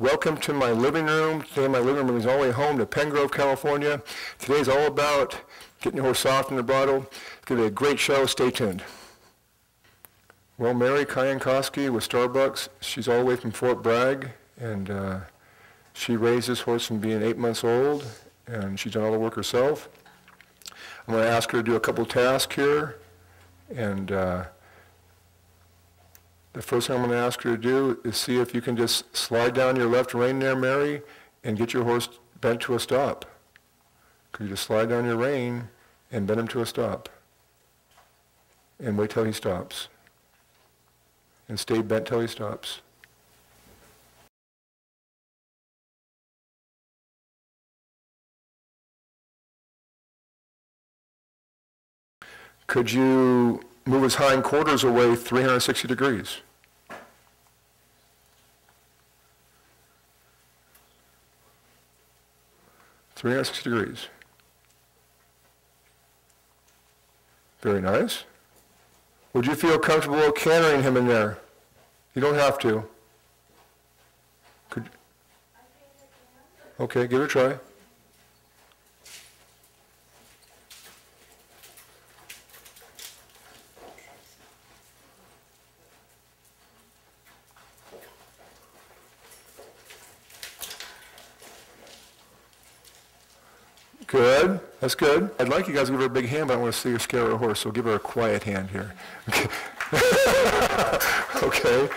Welcome to my living room. Today my living room is all the way home to Penngrove, California. Today's all about getting your horse soft in the bridle. It's going to be a great show. Stay tuned. Well, Mary Kayankowski with Starbucks, she's all the way from Fort Bragg, and uh, she raised this horse from being eight months old, and she's done all the work herself. I'm going to ask her to do a couple tasks here, and uh, the first thing I'm going to ask you to do is see if you can just slide down your left rein there, Mary, and get your horse bent to a stop. Could you just slide down your rein and bend him to a stop? And wait till he stops. And stay bent till he stops. Could you move his hind quarters away 360 degrees? Three hundred sixty degrees. Very nice. Would you feel comfortable cantering him in there? You don't have to. Could, okay, give it a try. Good. That's good. I'd like you guys to give her a big hand, but I want to see her scare her horse, so give her a quiet hand here. Okay. okay.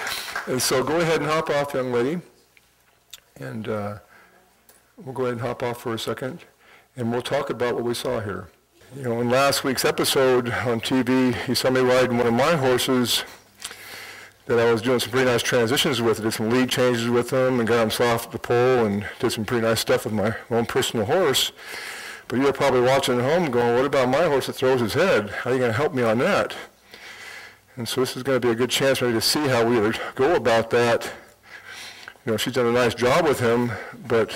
And so go ahead and hop off, young lady. And uh, we'll go ahead and hop off for a second, and we'll talk about what we saw here. You know, in last week's episode on TV, you saw me riding one of my horses that I was doing some pretty nice transitions with. I did some lead changes with them and got them soft at the poll and did some pretty nice stuff with my own personal horse. But you're probably watching at home going, what about my horse that throws his head? How are you going to help me on that? And so this is going to be a good chance for me to see how we go about that. You know, she's done a nice job with him, but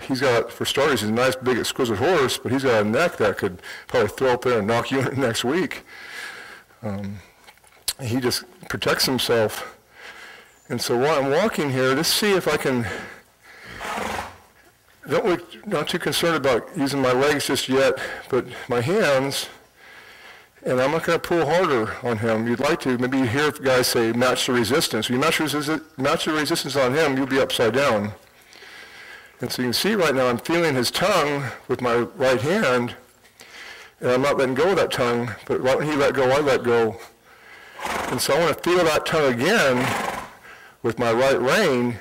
he's got, for starters, he's a nice, big, exquisite horse, but he's got a neck that could probably throw up there and knock you in next week. Um, he just protects himself. And so while I'm walking here, let's see if I can don't we, not too concerned about using my legs just yet, but my hands, and I'm not going to pull harder on him. You'd like to. Maybe you hear guys say match the resistance. When you match, resi match the resistance on him, you'll be upside down. And so you can see right now I'm feeling his tongue with my right hand, and I'm not letting go of that tongue, but right when he let go, I let go. And so I want to feel that tongue again with my right rein,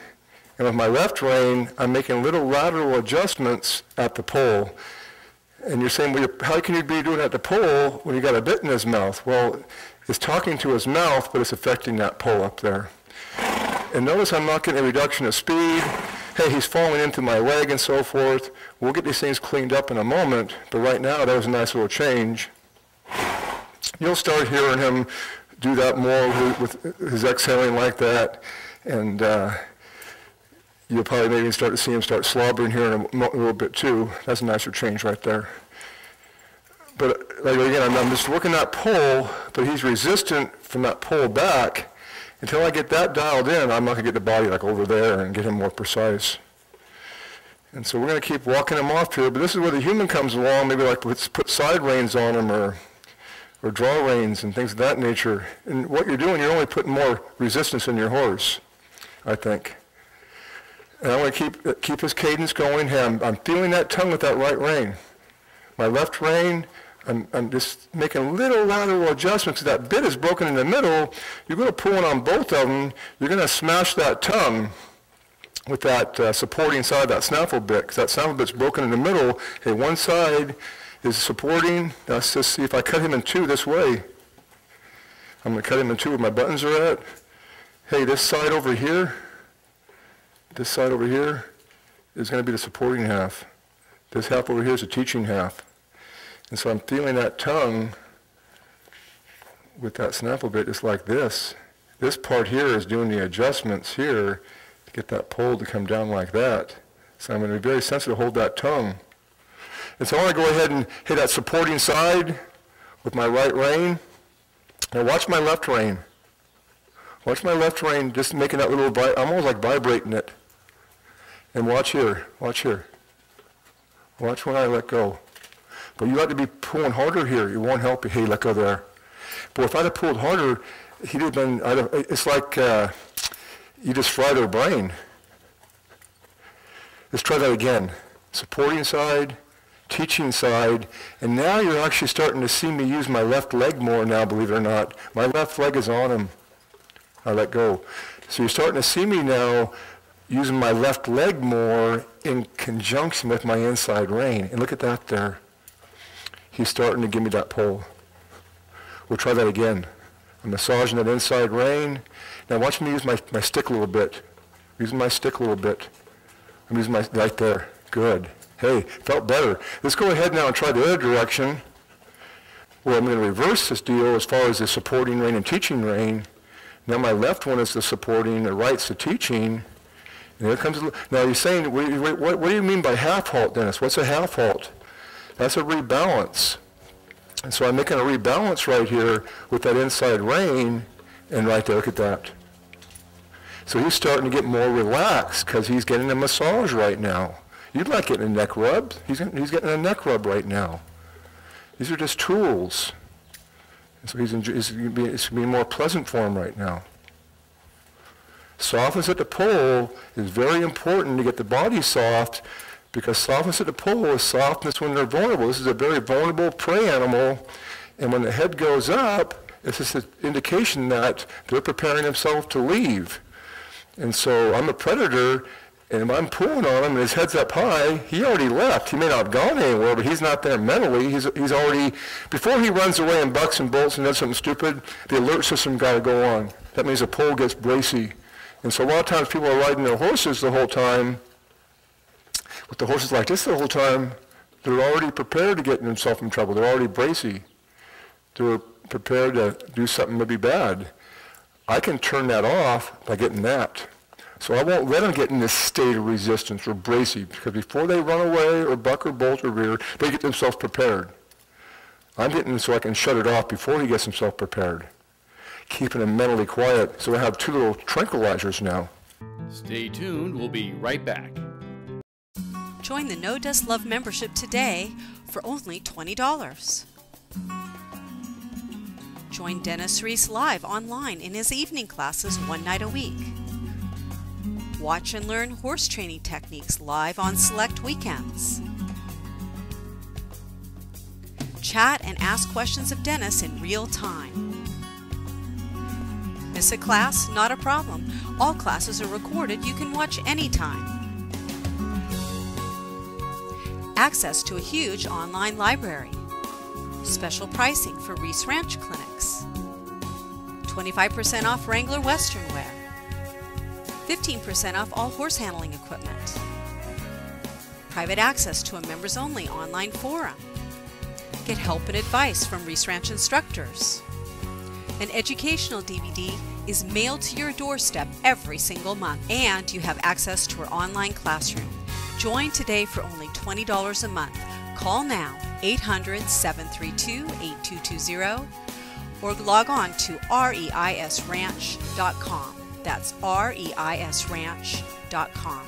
and with my left rein, I'm making little lateral adjustments at the poll. And you're saying, well, how can you be doing at the poll when you got a bit in his mouth? Well, it's talking to his mouth, but it's affecting that poll up there. And notice I'm not getting a reduction of speed. Hey, he's falling into my leg and so forth. We'll get these things cleaned up in a moment, but right now that was a nice little change. You'll start hearing him do that more with, with his exhaling like that. And uh, You'll probably maybe start to see him start slobbering here in a, a little bit too. That's a nicer change right there. But like again, I'm, I'm just working that pull, but he's resistant from that pull back. Until I get that dialed in, I'm not going to get the body like over there and get him more precise. And so we're going to keep walking him off here, but this is where the human comes along, maybe like put, put side reins on him or, or draw reins and things of that nature. And what you're doing, you're only putting more resistance in your horse, I think. And I want to keep, keep his cadence going. Hey, I'm, I'm feeling that tongue with that right rein. My left rein, I'm, I'm just making little lateral adjustments. That bit is broken in the middle. You're going to pull on both of them. You're going to smash that tongue with that uh, supporting side, of that snaffle bit, because that snaffle bit's broken in the middle. Hey, one side is supporting. Let's just see if I cut him in two this way. I'm going to cut him in two where my buttons are at. Hey, this side over here, this side over here is going to be the supporting half. This half over here is the teaching half. And so I'm feeling that tongue with that snaffle bit just like this. This part here is doing the adjustments here to get that poll to come down like that. So I'm going to be very sensitive to hold that tongue. And so I want to go ahead and hit that supporting side with my right rein. Now watch my left rein. Watch my left rein just making that little, almost like vibrating it. And watch here, watch here. Watch when I let go. But you got to be pulling harder here. It won't help you. Hey, let go there. But if I'd have pulled harder, he'd have been, I'd have, it's like uh, you just fry their brain. Let's try that again. Supporting side, teaching side, and now you're actually starting to see me use my left leg more now, believe it or not. My left leg is on him. I let go. So you're starting to see me now using my left leg more in conjunction with my inside rein. And look at that there. He's starting to give me that pull. We'll try that again. I'm massaging that inside rein. Now watch me use my, my stick a little bit. Using my stick a little bit. I'm using my, right there. Good. Hey, felt better. Let's go ahead now and try the other direction. Well, I'm going to reverse this deal as far as the supporting rein and teaching rein. Now my left one is the supporting, the right's the teaching. Here comes, now you're saying, what, what, do you mean by half halt, Dennis? What's a half halt? That's a rebalance. And so I'm making a rebalance right here with that inside rein, and right there, look at that. So he's starting to get more relaxed because he's getting a massage right now. You'd like getting a neck rub. He's, he's getting a neck rub right now. These are just tools. And so he's, enjoy, it's going to be more pleasant for him right now. Softness at the poll is very important to get the body soft because softness at the poll is softness when they're vulnerable. This is a very vulnerable prey animal, and when the head goes up, it's just an indication that they're preparing themselves to leave. And so I'm a predator, and if I'm pulling on him and his head's up high, he already left. He may not have gone anywhere, but he's not there mentally. He's, he's already, before he runs away and bucks and bolts and does something stupid, the alert system got to go on. That means the poll gets bracy. And so a lot of times people are riding their horses the whole time, with the horses like this the whole time, they're already prepared to get themselves in trouble. They're already bracy. They're prepared to do something maybe bad. I can turn that off by getting that. So I won't let them get in this state of resistance or bracy because before they run away or buck or bolt or rear, they get themselves prepared. I'm getting so I can shut it off before he gets himself prepared. Keeping him mentally quiet. So I have two little tranquilizers now. Stay tuned. We'll be right back. Join the No Dust Live membership today for only $20. Join Dennis Reis live online in his evening classes one night a week. Watch and learn horse training techniques live on select weekends. Chat and ask questions of Dennis in real time. Miss a class? Not a problem. All classes are recorded. You can watch anytime. Access to a huge online library. Special pricing for Reis Ranch clinics. 25% off Wrangler Western wear. 15% off all horse handling equipment. Private access to a members only online forum. Get help and advice from Reis Ranch instructors. An educational DVD is mailed to your doorstep every single month, and you have access to our online classroom. Join today for only $20 a month. Call now 800 732 8220 or log on to reisranch.com. That's reisranch.com.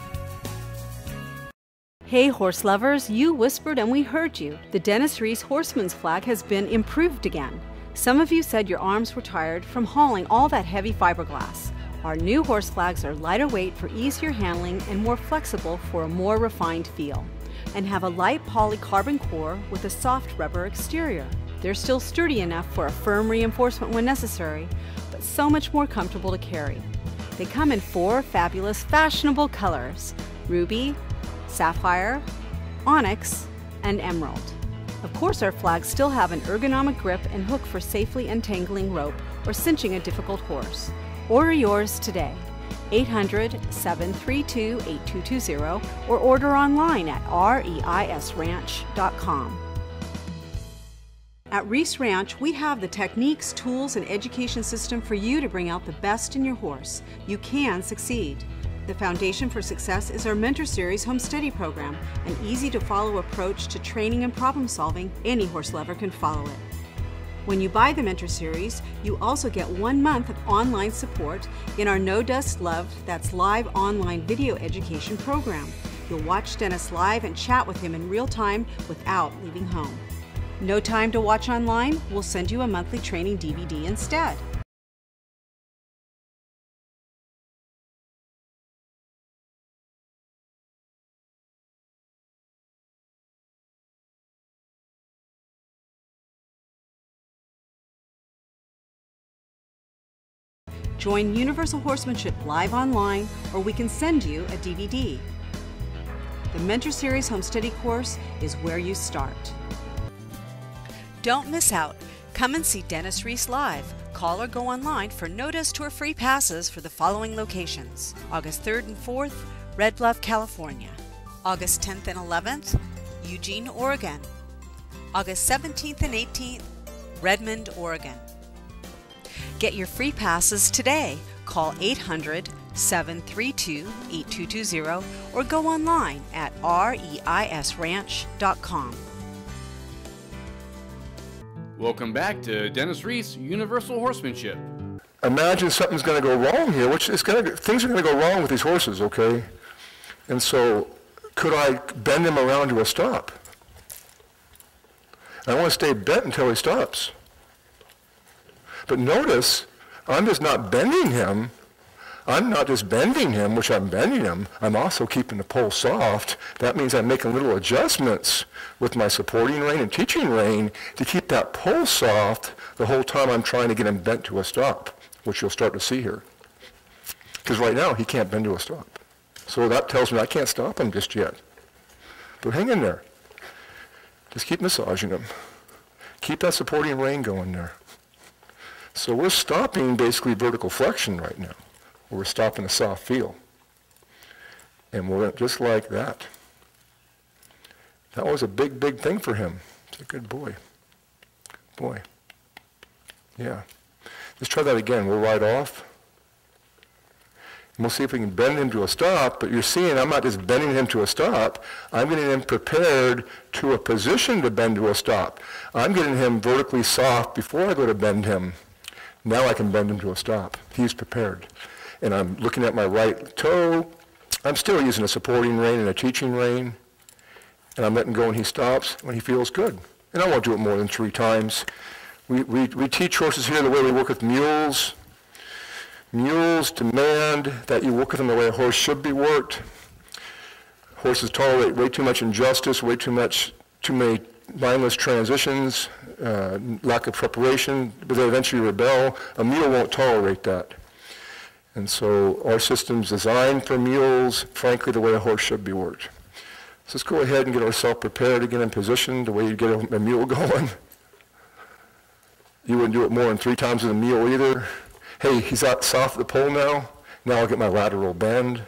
Hey, horse lovers, you whispered and we heard you. The Dennis Reis Horseman's flag has been improved again. Some of you said your arms were tired from hauling all that heavy fiberglass. Our new horse flags are lighter weight for easier handling and more flexible for a more refined feel, and have a light polycarbon core with a soft rubber exterior. They're still sturdy enough for a firm reinforcement when necessary, but so much more comfortable to carry. They come in four fabulous, fashionable colors ruby, sapphire, onyx, and emerald. Of course, our flags still have an ergonomic grip and hook for safely untangling rope or cinching a difficult horse. Order yours today. 800 732 8220 or order online at reisranch.com. At Reis Ranch, we have the techniques, tools, and education system for you to bring out the best in your horse. You can succeed. The foundation for success is our Mentor Series Home Study Program, an easy to follow approach to training and problem solving. Any horse lover can follow it. When you buy the Mentor Series, you also get one month of online support in our No Dust Live, that's live online video education program. You'll watch Dennis live and chat with him in real time without leaving home. No time to watch online? We'll send you a monthly training DVD instead. Join Universal Horsemanship live online, or we can send you a DVD. The Mentor Series Home Study course is where you start. Don't miss out. Come and see Dennis Reis live. Call or go online for No Dust Tour free passes for the following locations August 3rd and 4th, Red Bluff, California. August 10th and 11th, Eugene, Oregon. August 17th and 18th, Redmond, Oregon. Get your free passes today. Call 800 732 8220 or go online at reisranch.com. Welcome back to Dennis Reis Universal Horsemanship. Imagine something's going to go wrong here, which is going to, things are going to go wrong with these horses, okay? And so, could I bend him around to a stop? I want to stay bent until he stops. But notice, I'm just not bending him. I'm not just bending him, which I'm bending him. I'm also keeping the poll soft. That means I'm making little adjustments with my supporting rein and teaching rein to keep that poll soft the whole time I'm trying to get him bent to a stop, which you'll start to see here. Because right now, he can't bend to a stop. So that tells me I can't stop him just yet. But hang in there. Just keep massaging him. Keep that supporting rein going there. So we're stopping basically vertical flexion right now. We're stopping a soft feel. And we're just like that. That was a big, big thing for him. He's a good boy. Boy. Yeah. Let's try that again. We'll ride off. And we'll see if we can bend him to a stop, but you're seeing I'm not just bending him to a stop. I'm getting him prepared to a position to bend to a stop. I'm getting him vertically soft before I go to bend him. Now I can bend him to a stop. He's prepared. And I'm looking at my right toe. I'm still using a supporting rein and a teaching rein. And I'm letting go and he stops when he feels good. And I won't do it more than three times. We, we, we teach horses here the way we work with mules. Mules demand that you work with them the way a horse should be worked. Horses tolerate way too much injustice, way too much, too many mindless transitions, uh, lack of preparation, but they eventually rebel. A mule won't tolerate that. And so our system's designed for mules, frankly, the way a horse should be worked. So let's go ahead and get ourselves prepared to get in position the way you get a, a mule going. You wouldn't do it more than three times with a mule either. Hey, he's out soft at the poll now. Now I'll get my lateral bend.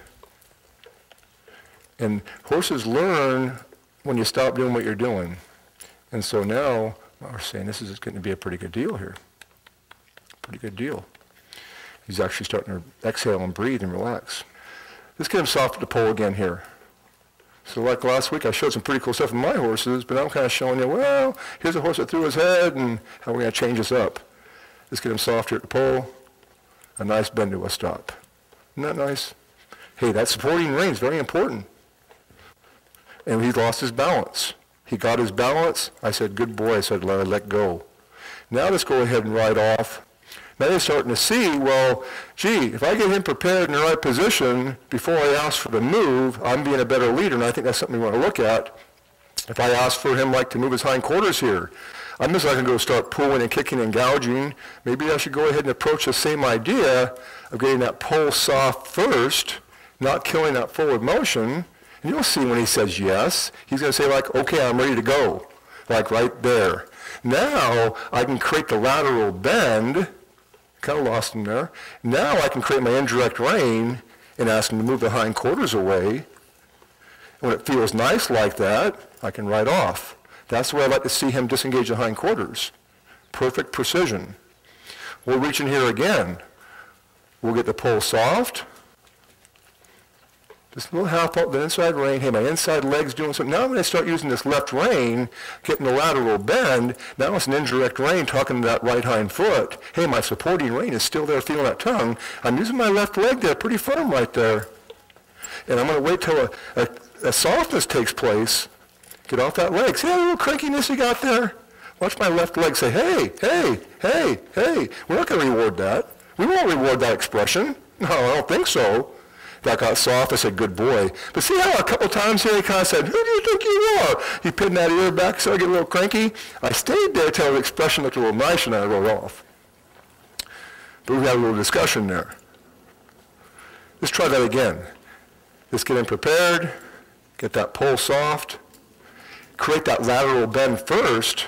And horses learn when you stop doing what you're doing. And so now we're saying this is going to be a pretty good deal here. Pretty good deal. He's actually starting to exhale and breathe and relax. Let's get him soft at the poll again here. So like last week, I showed some pretty cool stuff in my horses, but I'm kind of showing you, well, here's a horse that threw his head, and how we're going to change this up. Let's get him softer at the poll. A nice bend to a stop. Isn't that nice? Hey, that supporting rein is very important. And he lost his balance. He got his balance. I said, good boy. I said, let, let go. Now let's go ahead and ride off. Now they're starting to see, well, gee, if I get him prepared in the right position before I ask for the move, I'm being a better leader, and I think that's something we want to look at. If I ask for him like to move his hindquarters here, I'm just not going to go start pulling and kicking and gouging. Maybe I should go ahead and approach the same idea of getting that poll soft first, not killing that forward motion, you'll see when he says yes, he's going to say like, okay, I'm ready to go, like right there. Now I can create the lateral bend, kind of lost him there. Now I can create my indirect rein and ask him to move the hindquarters away. And when it feels nice like that, I can ride off. That's the way I like to see him disengage the hindquarters. Perfect precision. We'll reach in here again. We'll get the poll soft. This little half up, the inside rein. Hey, my inside leg's doing something. Now when I start using this left rein, getting the lateral bend, now it's an indirect rein talking to that right hind foot. Hey, my supporting rein is still there feeling that tongue. I'm using my left leg there pretty firm right there. And I'm going to wait till a, a, a softness takes place. Get off that leg. See that little crankiness you got there? Watch my left leg say, hey, hey, hey, hey. We're not going to reward that. We won't reward that expression. No, I don't think so. That got soft. I said, good boy. But see how a couple times here he kind of said, who do you think you are? He pinned that ear back so I get a little cranky. I stayed there till the expression looked a little nice and I wrote off. But we had a little discussion there. Let's try that again. Let's get him prepared, get that pull soft, create that lateral bend first,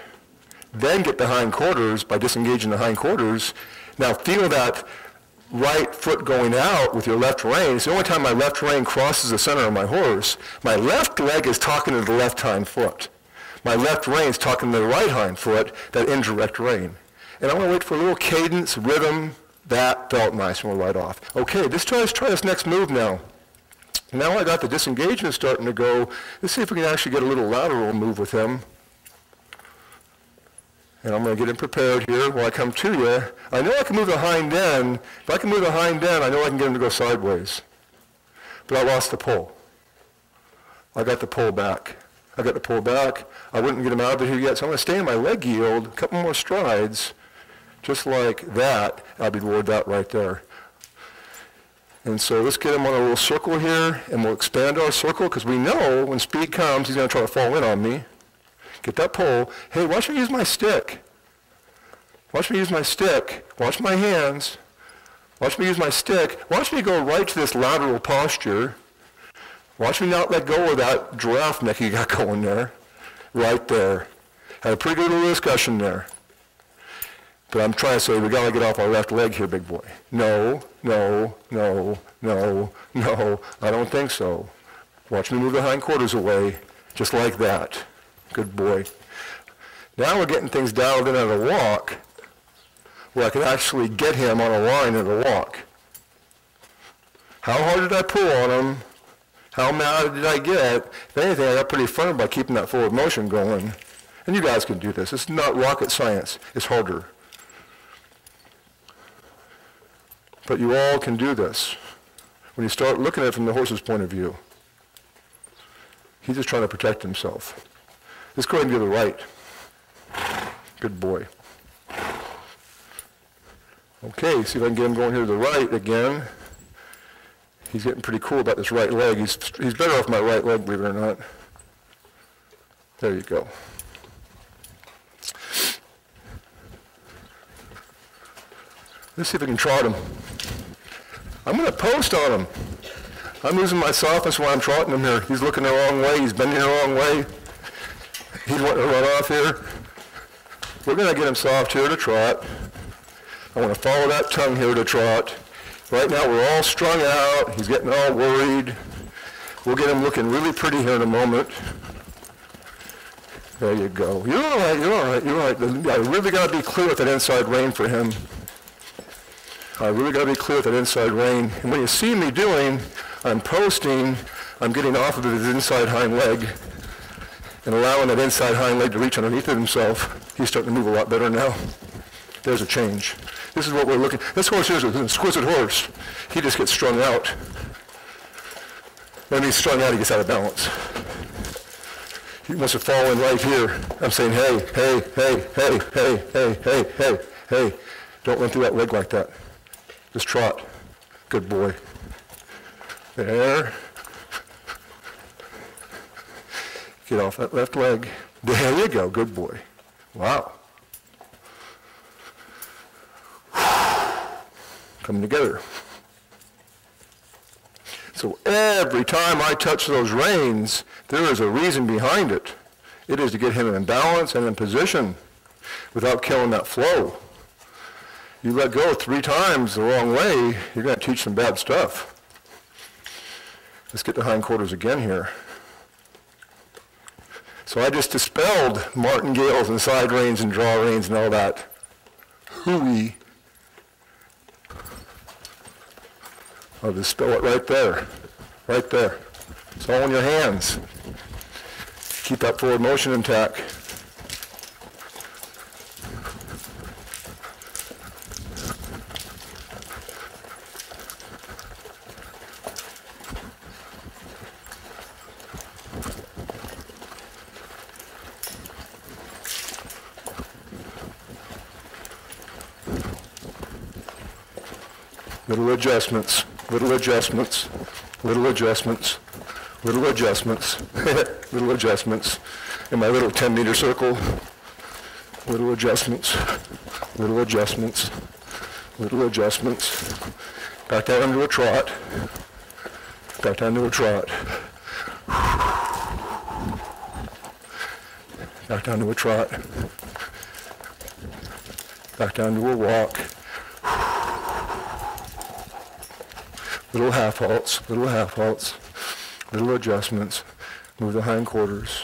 then get the hind quarters by disengaging the hind quarters. Now feel that right foot going out with your left rein. It's the only time my left rein crosses the center of my horse. My left leg is talking to the left hind foot. My left rein is talking to the right hind foot, that indirect rein. And I'm going to wait for a little cadence, rhythm. That felt nice and we'll right off. Okay, let's try, let's try this next move now. Now I got the disengagement starting to go. Let's see if we can actually get a little lateral move with him. And I'm going to get him prepared here while I come to you. I know I can move the hind end. If I can move the hind end, I know I can get him to go sideways. But I lost the pull. I got the pull back. I got the pull back. I wouldn't get him out of here yet, so I'm going to stay in my leg yield, a couple more strides, just like that. I'll be reward that right there. And so let's get him on a little circle here, and we'll expand our circle, because we know when speed comes, he's going to try to fall in on me. Get that poll. Hey, watch me use my stick. Watch me use my stick. Watch my hands. Watch me use my stick. Watch me go right to this lateral posture. Watch me not let go of that giraffe neck you got going there. Right there. Had a pretty good little discussion there. But I'm trying to say we got to get off our left leg here, big boy. No, no, no, no, no. I don't think so. Watch me move the hindquarters away, just like that. Good boy. Now we're getting things dialed in at a walk where I can actually get him on a line at a walk. How hard did I pull on him? How mad did I get? If anything, I got pretty firm by keeping that forward motion going. And you guys can do this. It's not rocket science. It's harder. But you all can do this when you start looking at it from the horse's point of view. He's just trying to protect himself. Let's go ahead and do the right. Good boy. Okay, see if I can get him going here to the right again. He's getting pretty cool about this right leg. He's, he's better off my right leg, believe it or not. There you go. Let's see if we can trot him. I'm going to post on him. I'm losing my softness while I'm trotting him here. He's looking the wrong way. He's bending the wrong way. He's wanting to run off here. We're going to get him soft here to trot. I want to follow that tongue here to trot. Right now we're all strung out. He's getting all worried. We'll get him looking really pretty here in a moment. There you go. You're all right, you're all right, you're all right. I really got to be clear with that inside rein for him. I really got to be clear with that inside rein. And what you see me doing, I'm posting, I'm getting off of his inside hind leg and allowing that inside hind leg to reach underneath of himself. He's starting to move a lot better now. There's a change. This is what we're looking, this horse is an exquisite horse. He just gets strung out. When he's strung out, he gets out of balance. He must have fallen right here. I'm saying, hey, hey, hey, hey, hey, hey, hey, hey, hey. Don't run through that leg like that. Just trot. Good boy. There. Get off that left leg. There you go. Good boy. Wow. Coming together. So every time I touch those reins, there is a reason behind it. It is to get him in balance and in position without killing that flow. You let go three times the wrong way, you're going to teach some bad stuff. Let's get the hindquarters again here. So I just dispelled martingales and side reins and draw reins and all that hooey. I'll dispel it right there. right there. It's all in your hands. Keep that forward motion intact. Little adjustments, little adjustments, little adjustments, little adjustments, little adjustments. In my little 10 meter circle, little adjustments, little adjustments, little adjustments. Back down into a trot. Back down to a trot. Back down to a trot. Back down to a walk. Little half halts, little half halts, little adjustments. Move the hindquarters.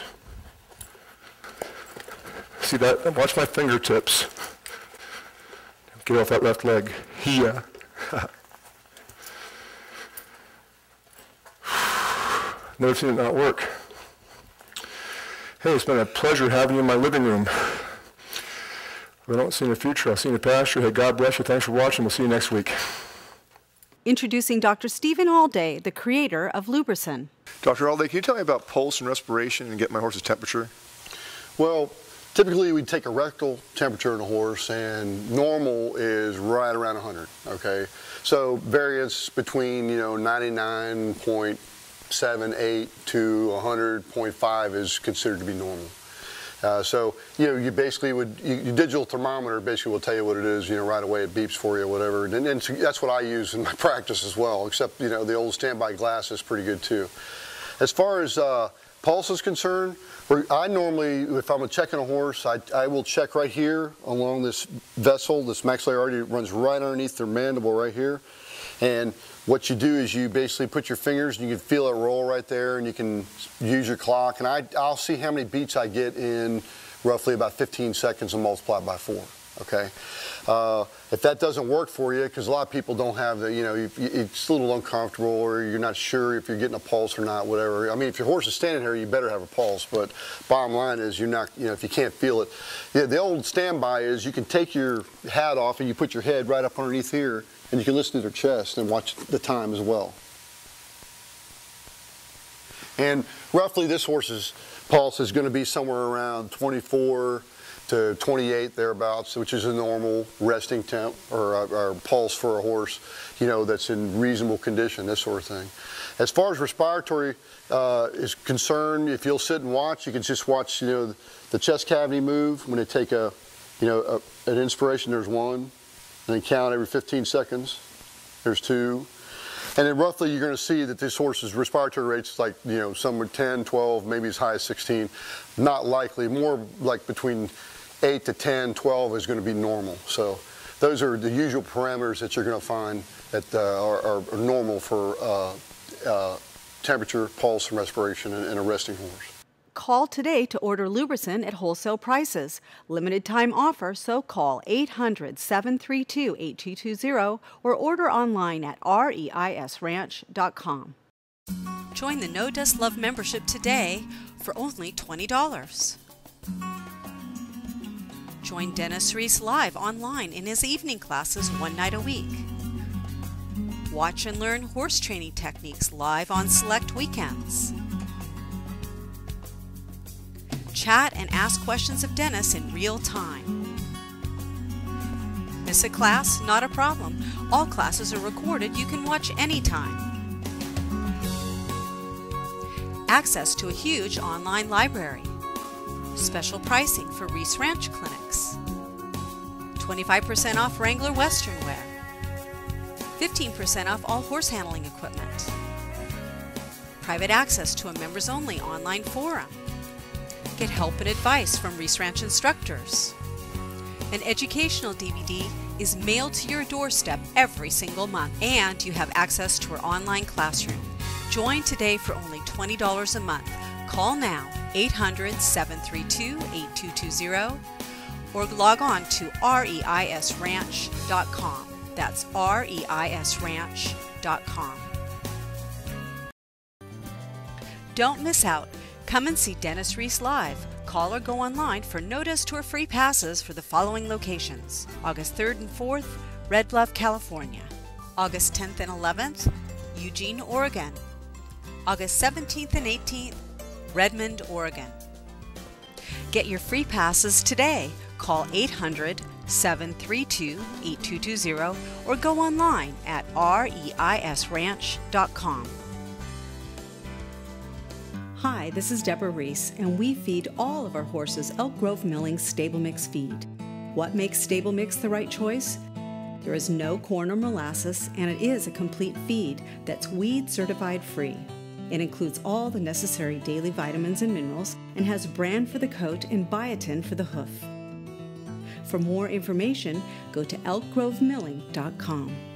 See that? Watch my fingertips. Get off that left leg. Here. Never seen it not work. Hey, it's been a pleasure having you in my living room. If I don't see in the future, I'll see you in the pasture. Hey, God bless you. Thanks for watching. We'll see you next week. Introducing Dr. Stephen Alday, the creator of LubriSyn. Dr. Alday, can you tell me about pulse and respiration and get my horse's temperature? Well, typically we take a rectal temperature in a horse and normal is right around 100, okay? So variance between, you know, 99.78 to 100.5 is considered to be normal. Uh, so, you know, you basically would, you, your digital thermometer basically will tell you what it is, you know, right away it beeps for you, whatever. And, and that's what I use in my practice as well, except, you know, the old standby glass is pretty good too. As far as uh, pulse is concerned, I normally, if I'm checking a horse, I, I will check right here along this vessel, this maxillary artery runs right underneath their mandible right here. And what you do is you basically put your fingers and you can feel it roll right there and you can use your clock and I, I'll see how many beats I get in roughly about 15 seconds and multiply by four, okay? Uh, if that doesn't work for you, because a lot of people don't have the, you know, it's a little uncomfortable or you're not sure if you're getting a pulse or not, whatever. I mean, if your horse is standing here, you better have a pulse, but bottom line is you're not, you know, if you can't feel it. Yeah, the old standby is you can take your hat off and you put your head right up underneath here and you can listen to their chest and watch the time as well. And roughly this horse's pulse is going to be somewhere around 24 to 28 thereabouts, which is a normal resting temp or, uh, or, pulse for a horse, you know, that's in reasonable condition, this sort of thing. As far as respiratory uh, is concerned, if you'll sit and watch, you can just watch, you know, the chest cavity move when they take a, you know, a, an inspiration, there's one, and then count every 15 seconds, there's two, and then roughly you're going to see that this horse's respiratory rate's like, you know, somewhere 10, 12, maybe as high as 16. Not likely, more like between 8 to 10, 12 is going to be normal. So those are the usual parameters that you're going to find that uh, are, are, normal for uh, uh, temperature, pulse, and respiration in, in a resting horse. Call today to order LubriSyn at wholesale prices. Limited time offer, so call 800 732 8220 or order online at reisranch.com. Join the No Dust Live membership today for only $20. Join Dennis Reis live online in his evening classes one night a week. Watch and learn horse training techniques live on select weekends chat and ask questions of Dennis in real time. Miss a class? Not a problem. All classes are recorded. You can watch anytime. Access to a huge online library. Special pricing for Reis Ranch clinics. 25% off Wrangler Western wear. 15% off all horse handling equipment. Private access to a members only online forum Get help and advice from Reis Ranch instructors. An educational DVD is mailed to your doorstep every single month, and you have access to our online classroom. Join today for only $20 a month. Call now 800 732 8220 or log on to reisranch.com. That's reisranch.com. Don't miss out. Come and see Dennis Reis live. Call or go online for No Dust Tour free passes for the following locations August 3rd and 4th, Red Bluff, California. August 10th and 11th, Eugene, Oregon. August 17th and 18th, Redmond, Oregon. Get your free passes today. Call 800 732 8220 or go online at reisranch.com. Hi, this is Deborah Reis, and we feed all of our horses Elk Grove Milling Stable Mix feed. What makes Stable Mix the right choice? There is no corn or molasses, and it is a complete feed that's weed certified free. It includes all the necessary daily vitamins and minerals and has bran for the coat and biotin for the hoof. For more information, go to elkgrovemilling.com.